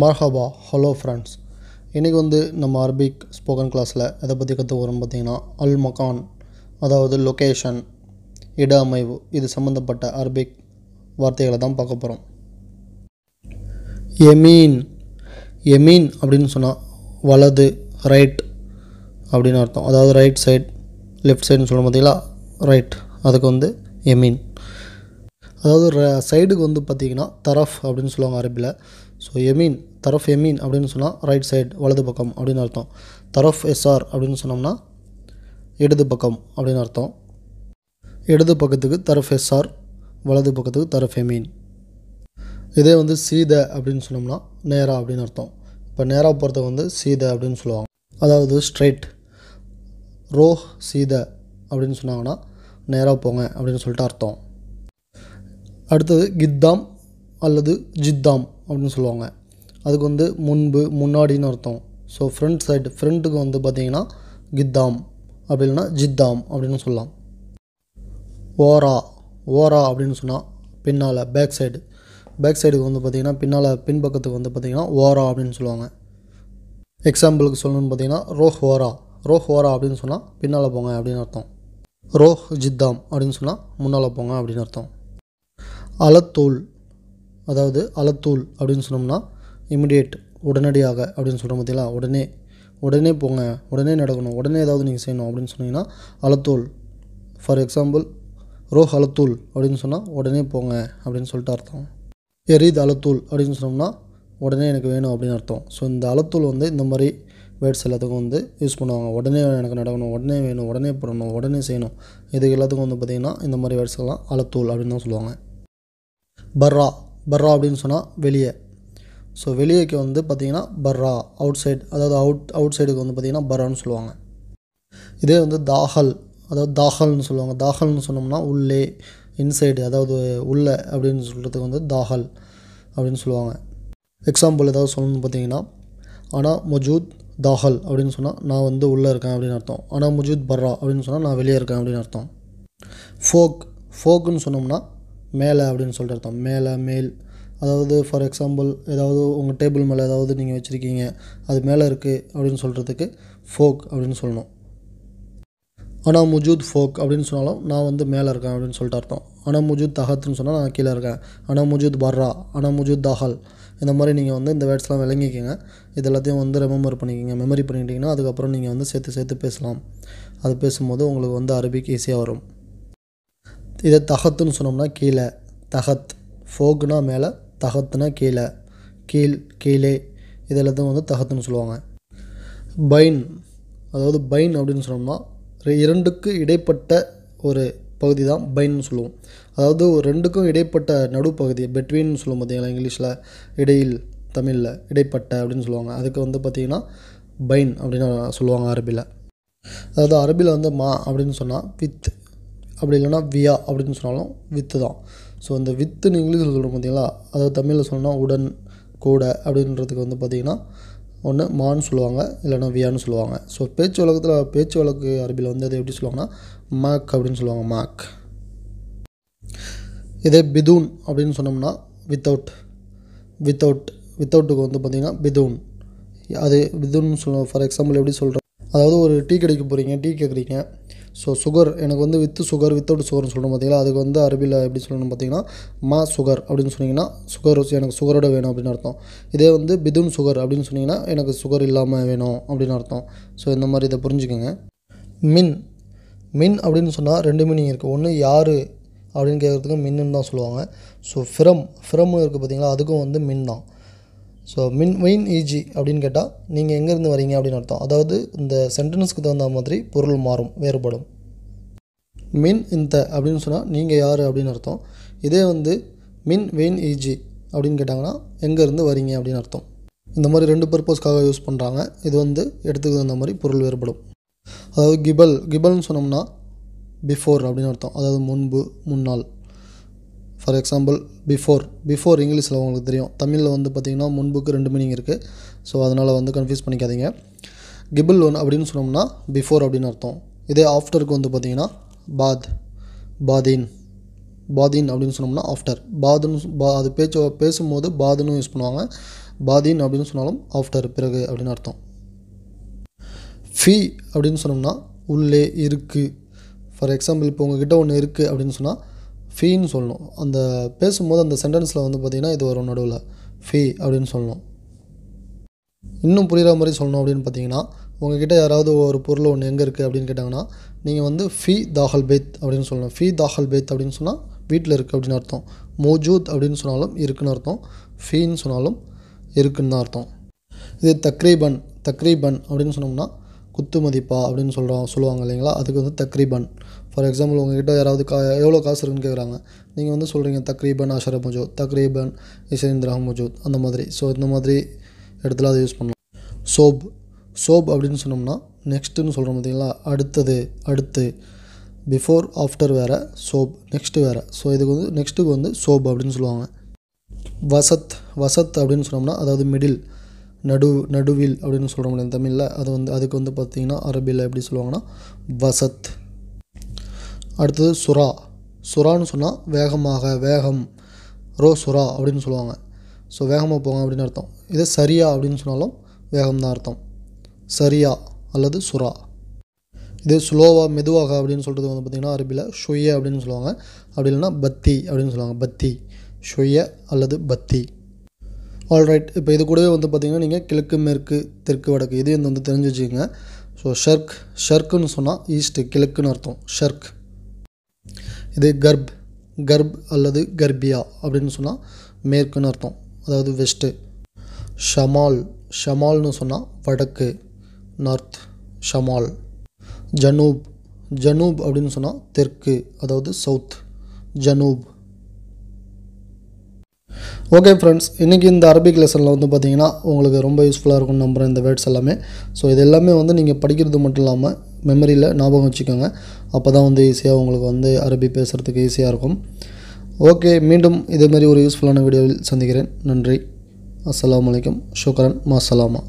மர்ஹபா hello friends இன்றைக்கி வந்து நம்ம அரபிக் ஸ்போக்கன் கிளாஸில் எதை பற்றி கற்றுக்கிறோம் பார்த்தீங்கன்னா அல் மகான் அதாவது லொக்கேஷன் இட அமைவு இது சம்மந்தப்பட்ட அரபிக் வார்த்தைகளை தான் பார்க்க போகிறோம் எமீன் எமீன் அப்படின்னு சொன்னால் வலது ரைட் அப்படின்னு அர்த்தம். அதாவது ரைட் சைட் லெஃப்ட் சைடுன்னு சொல்ல பார்த்தீங்களா ரைட் அதுக்கு வந்து எமீன் அதாவது ர- சைடுக்கு வந்து பார்த்திங்கன்னா தரஃப் அப்படின்னு சொல்லுவாங்க அரபியில் ஸோ எமீன் தரஃப் எமீன் அப்படின்னு சொன்னால் ரைட் சைடு வலது பக்கம் அப்படின்னு அர்த்தம். தரஃப் எஸ்ஆர் அப்படின்னு சொன்னோம்னா இடது பக்கம் அப்படின்னு அர்த்தம். இடது பக்கத்துக்கு தரஃப் எஸ்ஆர் வலது பக்கத்துக்கு தரஃப் எமீன் இதே வந்து சீத அப்படின்னு சொன்னோம்னா நேரா அப்படின்னு அர்த்தம். இப்போ நேராக போகிறத வந்து சீத அப்படின்னு சொல்லுவாங்க. அதாவது ஸ்ட்ரைட் ரோஹ் சீத அப்படின்னு சொன்னாங்கன்னா நேராக போங்க அப்படின்னு சொல்லிட்டு அர்த்தம். அடுத்தது கித்தாம் அல்லது ஜித்தாம். அப்படின்னு சொல்லுவாங்க. அதுக்கு வந்து முன்பு முன்னாடின்னு அர்த்தம். ஸோ ஃப்ரண்ட் சைடு ஃப்ரண்ட்டுக்கு வந்து பார்த்தீங்கன்னா கித்தாம். அப்படி இல்லைன்னா ஜித்தாம் அப்படின்னு சொல்லலாம். ஓரா ஓரா அப்படின்னு சொன்னால் பின்னால் பேக் சைடு பேக் சைடுக்கு வந்து பார்த்திங்கன்னா பின்னால் பின்பக்கத்துக்கு வந்து பார்த்திங்கன்னா ஓரா அப்படின்னு சொல்லுவாங்க. எக்ஸாம்பிளுக்கு சொல்லணும்னு பார்த்தீங்கன்னா ரோஹ் ஓரா. ரோஹ் ஓரா அப்படின்னு சொன்னால் பின்னால் போங்க அப்படின்னு அர்த்தம். ரோஹ் ஜித்தாம் அப்படின்னு சொன்னால் முன்னால் போங்க அப்படின்னு அர்த்தம். அலத்தூள் அதாவது அலத்தூள் அப்படின்னு சொன்னோம்னா இமிடியேட் உடனடியாக அப்படின்னு சொல்கிறோம் பார்த்தீங்களா? உடனே உடனே போங்க உடனே நடக்கணும் உடனே ஏதாவது நீங்கள் செய்யணும் அப்படின்னு சொன்னீங்கன்னா அலத்தூள். ஃபார் எக்ஸாம்பிள் ரோஹ் அலத்தூள் அப்படின்னு சொன்னால் உடனே போங்க அப்படின்னு சொல்லிட்டு அர்த்தம். எரித் அலத்தூள் அப்படின்னு சொன்னோம்னா உடனே எனக்கு வேணும் அப்படின்னு அர்த்தம். ஸோ இந்த அலத்தூள் வந்து இந்த மாதிரி வேர்ட்ஸ் எல்லாத்துக்கும் வந்து யூஸ் பண்ணுவாங்க. உடனே எனக்கு நடக்கணும் உடனே வேணும் உடனே போடணும் உடனே செய்யணும். இது எல்லாத்துக்கும் வந்து பார்த்திங்கன்னா இந்த மாதிரி வேர்ட்ஸ்லாம் அலத்தூள் அப்படின்னு தான் சொல்லுவாங்க. பர்ரா பர்ரா அப்படின்னு சொன்னால் வெளியே. ஸோ வெளியேக்கு வந்து பார்த்திங்கன்னா பர்ரா அவுட் சைடு அதாவது அவுட் அவுட் சைடுக்கு வந்து பார்த்திங்கன்னா பர்ரான்னு சொல்லுவாங்க. இதே வந்து தாஹல் அதாவது தாஹல்னு சொல்லுவாங்க. தாஹல்னு சொன்னோம்னா உள்ளே இன்சைடு அதாவது உள்ள அப்படின்னு சொல்கிறதுக்கு வந்து தாஹல் அப்படின்னு சொல்லுவாங்க. எக்ஸாம்பிள் ஏதாவது சொல்லணும்னு பார்த்தீங்கன்னா ஆனால் மொஜூத் தாஹல் அப்படின்னு சொன்னால் நான் வந்து உள்ளே இருக்கேன் அப்படின்னு அர்த்தம். ஆனால் முஜூத் பர்ரா அப்படின்னு சொன்னால் நான் வெளியே இருக்கேன் அப்படின்னு அர்த்தம். ஃபோக் ஃபோக்குன்னு சொன்னோம்னா மேலே அப்படின்னு சொல்லிட்டு அர்த்தம். மேலே மேல். அதாவது ஃபார் எக்ஸாம்பிள் ஏதாவது உங்கள் டேபிள் மேலே ஏதாவது நீங்கள் வச்சுருக்கீங்க. அது மேலே இருக்குது அப்படின்னு சொல்கிறதுக்கு ஃபோக் அப்படின்னு சொல்லணும். ஆனால் முஜூத் ஃபோக் அப்படின்னு சொன்னாலும் நான் வந்து மேலே இருக்கேன் அப்படின்னு சொல்லிட்டு அர்த்தம். ஆனால் முஜூத் தஹத்துன்னு சொன்னால் நான் கீழே இருக்கேன். ஆனால் முஜூத் பர்ரா. ஆனால் முஜூத் தஹல். இந்த மாதிரி நீங்கள் வந்து இந்த வேர்ட்ஸ்லாம் விளங்கிக்கிங்க. இது எல்லாத்தையும் வந்து ரெமெம்பர் பண்ணிக்கிங்க. மெமரி பண்ணிக்கிட்டிங்கன்னா அதுக்கப்புறம் நீங்கள் வந்து சேர்த்து சேர்த்து பேசலாம். அது பேசும்போது உங்களுக்கு வந்து அரபிக் ஈஸியாக வரும். இதை தகத்துன்னு சொன்னோம்னா கீழே. தகத் ஃபோக்குனா மேலே தகத்துனா கீழே. கீழ் கீழே. இது எல்லாத்தையும் வந்து தகத்துன்னு சொல்லுவாங்க. பைன் அதாவது பைன் அப்படின்னு சொன்னோம்னா ரெ- இரண்டுக்கு இடைப்பட்ட ஒரு பகுதி தான் பைன்னு சொல்லுவோம். அதாவது ஒரு ரெண்டுக்கும் இடைப்பட்ட நடுப்பகுதி பெட்வீன் சொல்லுவோம் பார்த்தீங்களா இங்கிலீஷில். இடையில் தமிழில் இடைப்பட்ட அப்படின்னு சொல்லுவாங்க. அதுக்கு வந்து பார்த்திங்கன்னா பைன் அப்படின்னு சொல்லுவாங்க அரபியில் அதாவது அரபியில் வந்து மா அப்படின்னு சொன்னால் வித். அப்படி இல்லைன்னா வியா அப்படின்னு சொன்னாலும் வித்து தான். ஸோ அந்த வித்துன்னு இங்கிலீஷில் சொல்கிறோம் பார்த்தீங்களா அதாவது தமிழில் சொன்னோம்னா உடன் கூட அப்படின்றதுக்கு வந்து பார்த்திங்கன்னா ஒன்று மான்னு சொல்லுவாங்க இல்லைன்னா வியான்னு சொல்லுவாங்க. ஸோ பேச்சு வழக்கத்தில் பேச்சு வழக்கு அரபியில் வந்து அது எப்படி சொல்லுவாங்கன்னா மேக் அப்படின்னு சொல்லுவாங்க மேக். இதே பிதூன் அப்படின்னு சொன்னோம்னா வித்தவுட் வித்தவுட் வித்தவுட்டுக்கு வந்து பார்த்திங்கன்னா பிதூன். அது பிதூன் சொல்லுவோம் ஃபார் எக்ஸாம்பிள் எப்படி சொல்கிறோம் அதாவது ஒரு டீ கடைக்கு போகிறீங்க டீ கேட்குறீங்க ஸோ சுகர் எனக்கு வந்து வித்து சுகர் வித்தவுட் சுகர்னு சொல்கிறோம் பார்த்தீங்களா அதுக்கு வந்து அரபியில் எப்படி சொல்லணும் பார்த்தீங்கன்னா மா சுகர் அப்படின்னு சொன்னீங்கன்னா சுகர் எனக்கு சுகரோட வேணும் அப்படின்னு அர்த்தம். இதே வந்து பிதுன் சுகர் அப்படின்னு சொன்னீங்கன்னா எனக்கு சுகர் இல்லாமல் வேணும் அப்படின்னு அர்த்தம். ஸோ இந்த மாதிரி இதை புரிஞ்சுக்கோங்க. மின் மின் அப்படின்னு சொன்னால் ரெண்டு மீனிங் இருக்குது ஒன்று யார் அப்படின்னு கேட்குறதுக்கு மின்னு தான் சொல்லுவாங்க. ஸோ ஃபிரம் ஃபிரம் இருக்குது பார்த்தீங்களா அதுக்கும் வந்து மின் தான். ஸோ மின் மெயின் ஈஜி அப்படின்னு கேட்டால் நீங்கள் எங்கேருந்து வரீங்க அப்படின்னு அர்த்தம். அதாவது இந்த சென்டென்ஸ்க்கு தகுந்த மாதிரி பொருள் மாறும் வேறுபடும். மின் இந்த அப்படின்னு சொன்னால் நீங்கள் யார் அப்படின்னு அர்த்தம். இதே வந்து மின் வெயின் ஈஜி அப்படின்னு கேட்டாங்கன்னா எங்கேருந்து வரீங்க அப்படின்னு அர்த்தம். இந்த மாதிரி ரெண்டு பர்பஸ்க்காக யூஸ் பண்ணுறாங்க இது வந்து எடுத்துக்கு தகுந்த மாதிரி பொருள் வேறுபடும். அதாவது கிபல் கிபல்னு சொன்னோம்னா பிஃபோர் அப்படின்னு அர்த்தம். அதாவது முன்பு முன்னாள் ஃபார் எக்ஸாம்பிள் பிஃபோர் பிஃபோர் இங்கிலீஷில் உங்களுக்கு தெரியும். தமிழில் வந்து பார்த்திங்கன்னா முன்புக்கு ரெண்டு மீனிங் இருக்குது ஸோ அதனால் வந்து கன்ஃபியூஸ் பண்ணிக்காதீங்க. கிபிள் ஒன் அப்படின்னு சொன்னோம்னா பிஃபோர் அப்படின்னு அர்த்தம். இதே ஆஃப்டருக்கு வந்து பார்த்திங்கன்னா பாத் பாதீன் பாதீன் அப்படின்னு சொன்னோம்னா ஆஃப்டர் பாதுன்னு பா அது பேச்சு பேசும்போது பாதுன்னு யூஸ் பண்ணுவாங்க. பாதின் அப்படின்னு சொன்னாலும் ஆஃப்டர் பிறகு அப்படின்னு அர்த்தம். ஃபீ அப்படின்னு சொன்னோம்னா உள்ளே இருக்குது ஃபார் எக்ஸாம்பிள் இப்போ உங்ககிட்ட ஒன்று இருக்குது அப்படின்னு சொன்னால் ஃபீன்னு சொல்லணும் அந்த பேசும்போது அந்த சென்டென்ஸில் வந்து பார்த்திங்கன்னா இது வரும் நடுவில். ஃபீ அப்படின்னு சொல்லணும் இன்னும் புரிகிற மாதிரி சொல்லணும் அப்படின்னு பார்த்தீங்கன்னா உங்ககிட்ட யாராவது ஒரு பொருள் ஒன்று எங்கே இருக்குது அப்படின்னு கேட்டாங்கன்னா நீங்கள் வந்து ஃபீ தாஹல் பேத் அப்படின்னு சொல்லணும். ஃபீ தாஹல் பேத் அப்படின்னு சொன்னால் வீட்டில் இருக்குது அப்படின்னு அர்த்தம். மோஜூத் அப்படின்னு சொன்னாலும் இருக்குன்னு அர்த்தம். ஃபீன்னு சொன்னாலும் இருக்குன்னு தான் அர்த்தம். இது தக்ரீபன் தக்ரீபன் அப்படின்னு சொன்னோம்னா குத்து மதிப்பா அப்படின்னு சொல்கிறோம் சொல்லுவாங்க இல்லைங்களா? அதுக்கு வந்து தக்ரீபன். ஃபார் எக்ஸாம்பிள் உங்ககிட்ட யாராவது கா எவ்வளோ காசு இருக்குன்னு கேட்குறாங்க நீங்கள் வந்து சொல்கிறீங்க தக்ரீபன் அஷரப் மஜூத் தக்ரீபன் இசைன் திரஹம் மஜூத் அந்த மாதிரி. ஸோ இந்த மாதிரி இடத்துல அதை யூஸ் பண்ணலாம். சோப். சோப் அப்படின்னு சொன்னோம்னா நெக்ஸ்ட்டுன்னு சொல்கிறோம் பார்த்தீங்களா அடுத்தது அடுத்து. பிஃபோர் ஆஃப்டர் வேறு சோப் நெக்ஸ்ட்டு வேறு. ஸோ இதுக்கு வந்து நெக்ஸ்ட்டுக்கு வந்து சோப் அப்படின்னு சொல்லுவாங்க. வசத். வசத் அப்படின்னு சொன்னோம்னா அதாவது மிடில் நடு நடுவில் அப்படின்னு சொல்கிற தமிழில்? அது வந்து அதுக்கு வந்து பார்த்திங்கன்னா அரபியில் எப்படி சொல்லுவாங்கன்னா வசத். அடுத்தது சுறா. சுறான்னு சொன்னால் வேகமாக வேகம். ரோ சுறா அப்படின்னு சொல்லுவாங்க. ஸோ வேகமாக போங்க அப்படின்னு அர்த்தம். இதே சரியா அப்படின்னு சொன்னாலும் வேகம் தான் அர்த்தம். சரியா அல்லது சுறா. இதே ஸ்லோவாக மெதுவாக அப்படின்னு சொல்கிறது வந்து பார்த்திங்கன்னா அரபியில் ஷொய்ய அப்படின்னு சொல்லுவாங்க. அப்படி இல்லைன்னா பத்தி அப்படின்னு சொல்லுவாங்க. பத்தி. ஷொய்ய அல்லது பத்தி. ஆல்ரைட் இப்போ இது கூடவே வந்து பார்த்திங்கன்னா நீங்கள் கிழக்கு மேற்கு தெற்கு வடக்கு இதையும் வந்து தெரிஞ்சு வச்சுக்கோங்க. ஸோ ஷர்க் ஷர்க்குன்னு சொன்னால் ஈஸ்ட்டு கிழக்குன்னு அர்த்தம். ஷர்க் இது கர்ப் கர்ப் அல்லது கர்பியா அப்படின்னு சொன்னால் மேற்குன்னு அர்த்தம். அதாவது வெஸ்ட்டு ஷமால் ஷமால்னு சொன்னால் வடக்கு நார்த் ஷமால். ஜனூப் ஜனூப் அப்படின்னு சொன்னால் தெற்கு அதாவது சவுத் ஜனூப். ஓகே ஃப்ரெண்ட்ஸ் இன்றைக்கி இந்த அரபிக் லெசனில் வந்து பார்த்தீங்கன்னா உங்களுக்கு ரொம்ப யூஸ்ஃபுல்லாக இருக்கும்னு நம்புகிறேன் இந்த வேர்ட்ஸ் எல்லாமே. ஸோ இது எல்லாமே வந்து நீங்கள் படிக்கிறது மட்டும் இல்லாமல் மெமரியில் ஞாபகம் வச்சுக்கோங்க. அப்போ தான் வந்து ஈஸியாக உங்களுக்கு வந்து அரபி பேசுகிறதுக்கு ஈஸியாக இருக்கும். ஓகே மீண்டும் இதேமாரி ஒரு யூஸ்ஃபுல்லான வீடியோவில் சந்திக்கிறேன். நன்றி. அஸ்லாம் வலைக்கம் ஷுக்ரன் மாசலாமா